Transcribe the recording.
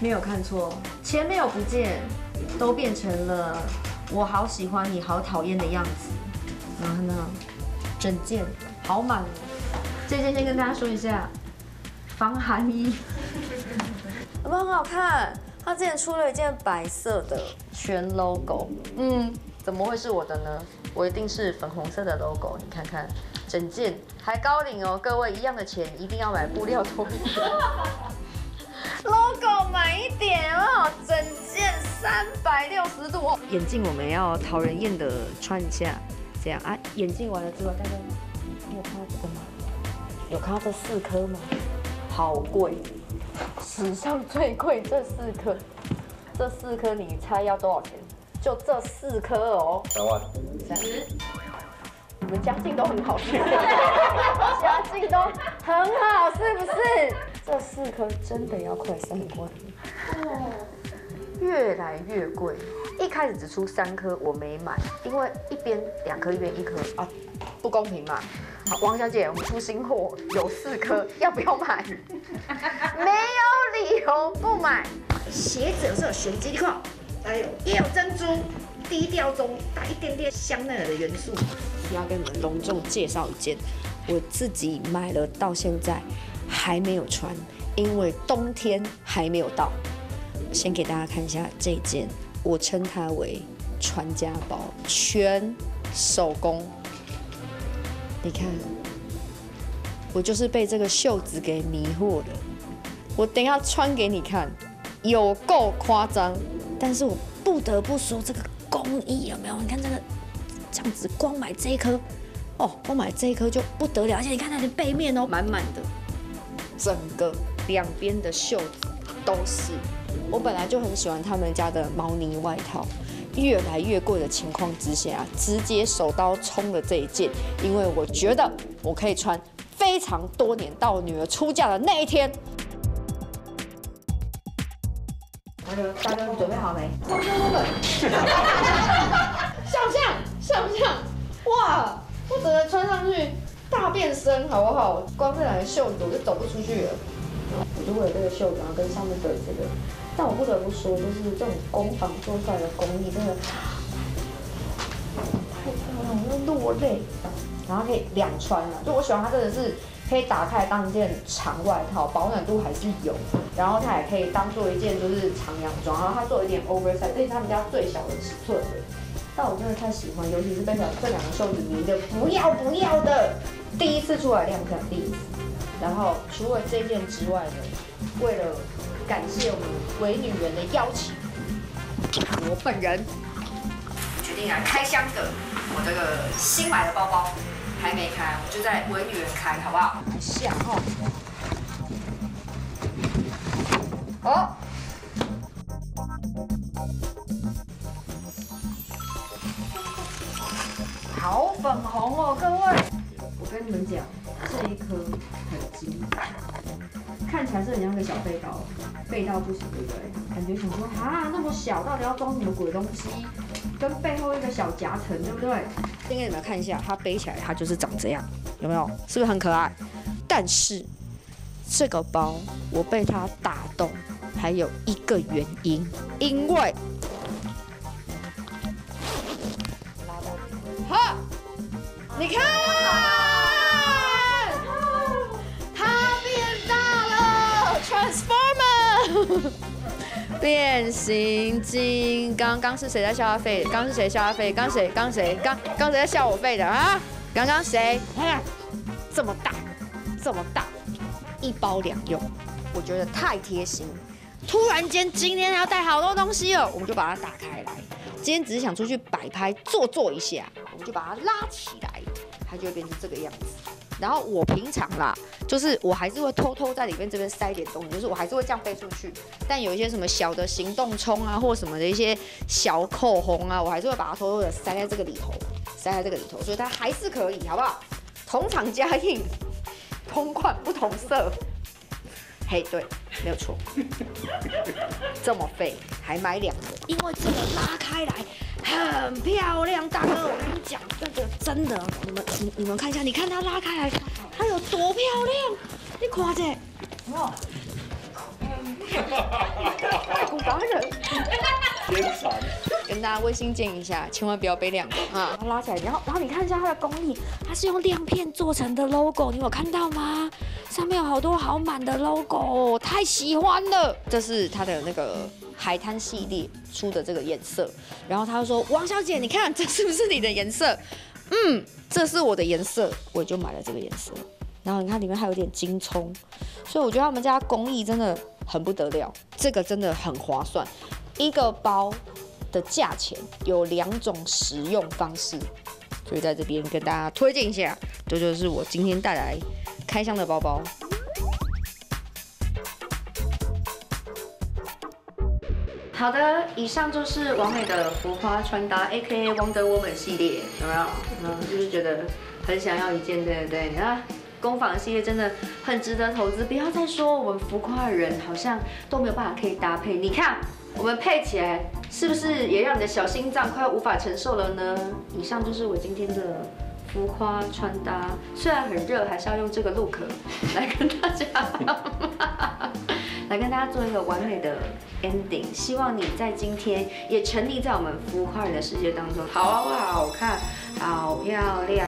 没有看错，钱没有不见，都变成了我好喜欢你好讨厌的样子。然后呢，整件好满哦。这件先跟大家说一下，防寒衣，有没有很好看？它之前出了一件白色的全 logo，嗯，怎么会是我的呢？我一定是粉红色的 logo，你看看，整件还高领哦，各位一样的钱一定要买布料多一点，logo 买一点哦，整件三百六十度哦。眼镜我们要讨人厌的穿一下，这样啊，眼镜完了之后，大家你有看到这个吗？有看到这四颗吗？好贵，史上最贵这四颗，这四颗你猜要多少钱？就这四颗哦，三万，十。你们家境都很好，是不是？家境都很好，是不是？这四颗真的要快三万，越来越贵。一开始只出三颗，我没买，因为一边两颗，一边一颗啊，不公平嘛。好，王小姐，我们出新货，有四颗，要不要买？没有理由不买。鞋子有时候有玄机的哎呦，也有珍珠，低调中带一点点香奈儿的元素。要跟你们隆重介绍一件，我自己买了，到现在还没有穿，因为冬天还没有到。先给大家看一下这件，我称它为传家宝，全手工。你看，我就是被这个袖子给迷惑的。我等下穿给你看，有够夸张。但是我不得不说，这个工艺有没有？你看这个这样子，光买这一颗，哦，光买这一颗就不得了。而且你看它的背面哦，满满的，整个两边的袖子都是。我本来就很喜欢他们家的毛呢外套，越来越贵的情况之下，直接手刀冲了这一件，因为我觉得我可以穿非常多年，到女儿出嫁的那一天。大哥，你准备好没？上车了。像不像？像不像？哇！我整个穿上去大变身，好不好？光这两个袖子我就走不出去了。我就为了这个袖子，然后跟上面的这个。但我不得不说，就是这种工坊做出来的工艺，真的太漂亮，我都落泪。然后可以两穿了，就我喜欢它，真的是。可以打开当一件长外套，保暖度还是有，然后它也可以当做一件就是长洋装，然后它做一点 oversize，这是他们家最小的尺寸。但我真的太喜欢，尤其是被这两个袖子迷的不要不要的，第一次出来亮相第一。然后除了这件之外呢，为了感谢我们伪女人的邀请，我本人决定来开箱的我这个新买的包包。还没开，我就在为女人开，好不好？下哈。哦，好粉红哦，各位！我跟你们讲，这一颗很精，看起来是很像个小背包，背到不行，对不对？感觉想说啊，那么小，到底要装什么鬼东西？跟背后一个小夹层，对不对？先给你们看一下，它背起来它就是长这样，有没有？是不是很可爱？但是这个包我被它打动，还有一个原因，因为你看，它变大了，Transformer。变形金刚，刚是谁在笑他废？刚是谁？笑他废？刚谁？刚谁？刚刚谁？在笑我废的啊？刚刚谁？这么大，这么大，一包两用，我觉得太贴心。突然间今天要带好多东西哦，我们就把它打开来。今天只是想出去摆拍做做一下，我们就把它拉起来，它就会变成这个样子。然后我平常啦，就是我还是会偷偷在里面这边塞点东西，就是我还是会这样背出去。但有一些什么小的行动充啊，或什么的一些小口红啊，我还是会把它偷偷的塞在这个里头，塞在这个里头，所以它还是可以，好不好？同厂加印，同款不同色。嘿，对，没有错。这么废，还买两个，因为这个拉开来。很漂亮，大哥，我跟你讲，这个真的，你们你你们看一下，你看它拉开来，它有多漂亮，你看这，哇，达人。跟大家温馨建议一下，千万不要背两个啊！拉起来，然后然后你看一下它的工艺，它是用亮片做成的 logo，你有看到吗？上面有好多好满的 logo，太喜欢了。这是它的那个海滩系列出的这个颜色，然后他就说：“王小姐，你看这是不是你的颜色？”嗯，这是我的颜色，我就买了这个颜色。然后你看里面还有点金葱，所以我觉得他们家工艺真的很不得了，这个真的很划算。一个包的价钱有两种使用方式，所以在这边跟大家推荐一下，这就是我今天带来开箱的包包。好的，以上就是完美的浮夸穿搭，A.K.A. Wonder Woman 系列，有没有？嗯，就是觉得很想要一件，对不对？那工坊系列真的很值得投资，不要再说我们浮夸的人好像都没有办法可以搭配，你看。我们配起来是不是也让你的小心脏快要无法承受了呢？以上就是我今天的浮夸穿搭，虽然很热，还是要用这个 look 来跟大家，来跟大家做一个完美的 ending。希望你在今天也沉溺在我们浮夸人的世界当中，好好看，好漂亮。